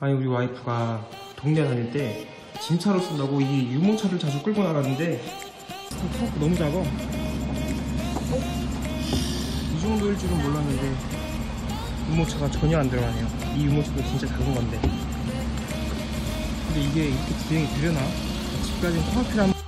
아니 우리 와이프가 동네 다닐 때 짐차로 쓴다고 이 유모차를 자주 끌고 나가는데 탱크 너무 작아. 어? 이 정도일 줄은 몰랐는데 유모차가 전혀 안 들어가네요. 이 유모차도 진짜 작은 건데. 근데 이게 이렇게 주행이 되려나? 집까지 코앞이라 한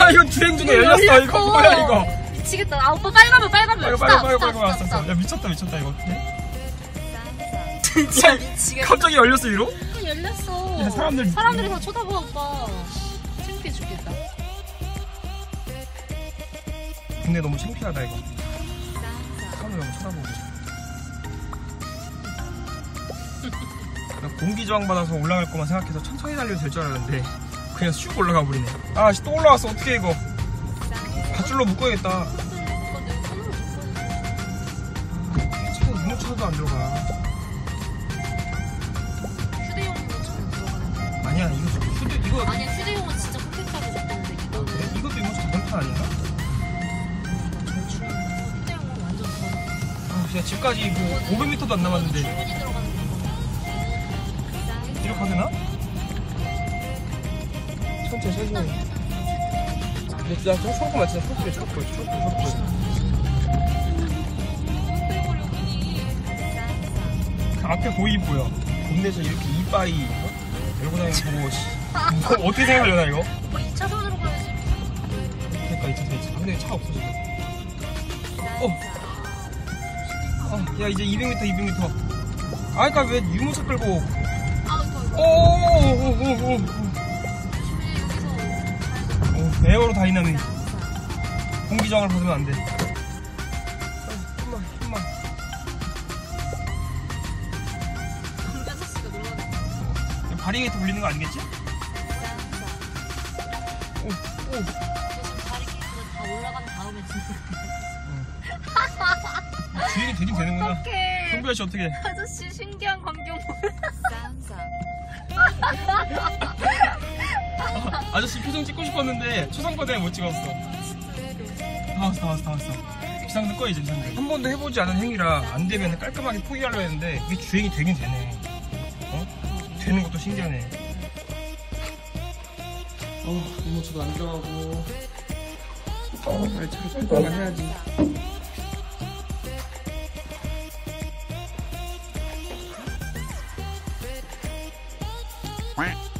야 이건 주행 중에 열렸어. 이거 뭐야 이거 미치겠다. 아 오빠 스탑, 빨리 스탑, 빨리 왔어 스탑, 야 미쳤다 미쳤다 이거 스탑. 진짜 미치겠다. 갑자기 열렸어 이로? 아, 열렸어. 야, 사람들- 사람들이 다 쳐다봐 오빠. 창피해 죽겠다. 근데 너무 창피하다 이거 사람들 너무 쳐다보고 나 공기 저항 받아서 올라갈 거만 생각해서 천천히 달려도 될 줄 알았는데 그냥 슉 올라가 버리네 아씨 또 올라왔어 어떻게 이거 밧줄로 묶어야겠다 유모차도 안 들어가 휴대용으로 잘 들어가는. 아니야 이거 저 휴대 이거 아니야 휴대용은 진짜 컴팩트하게 줬는데 이거는 이것도 유모차 자동차 아닌가? 휴대용은 완전 들어가. 아 진짜 집까지 뭐 500m도 안 남았는데 충분히 들어가는 거. 이렇게 되나? 천천히 천천히 나저 맞지? 초록거 초록거 초록거 초록거 그 앞에 보이 보여 국내에서 이렇게 이빠이 어? 거 씨. 이거 어떻게 생각하려나 이거? 오빠 2차선으로 가야지. 그러니까 이차 있지 근데 차 없어 지금 어. 아, 야 이제 200m 200m 아 그니까 왜 유모차 끌고 아 더. 오오오오오 여기서 에어로 다이나믹 공기저항을 받으면 안돼 힘만 힘만. 바리게이트 불리는 거 아니겠지? 오, 오. 다 올라간 다음에. 주행이 되긴 되는구나 어떡해. 성규 아씨 어떻게 아저씨 신기한 광경 아저씨 표정 찍고 싶었는데 초상권에 못 찍었어. 다 왔어 다 왔어 다 왔어. 비상등 꺼 이제 비상등. 한 번도 해보지 않은 행위라 안 되면 깔끔하게 포기하려 했는데 이게 주행이 되긴 되네. 어? 되는 것도 신기하네. 어 이모차도 안 좋아하고. 어, 빨리 차를 설정을 어? 해야지. Quack.